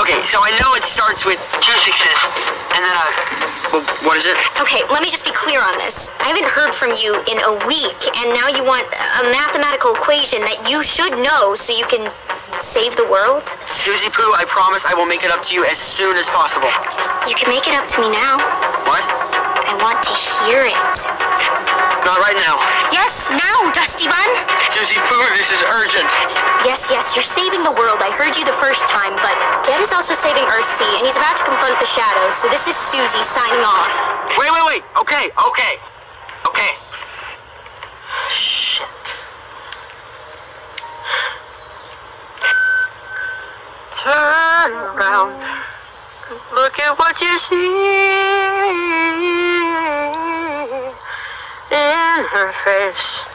Okay, so I know it starts with two sixes, and then a. Well, what is it? Okay, let me just be clear on this. I haven't heard from you in a week, and now you want a mathematical equation that you should know so you can save the world? Susie Poo, I promise I will make it up to you as soon as possible. You can make it up to me now. What? I want to hear it. Not right now. Yes, now, Dusty Bun. Susie Poo, this is urgent. Yes, yes, you're saving the world. I heard you the first time, but Ged is also saving Earthsea, and he's about to confront the shadows, so this is Susie signing off. Wait, wait, wait. Okay, okay. Okay. Shit. Turn around. Look at what you see her face.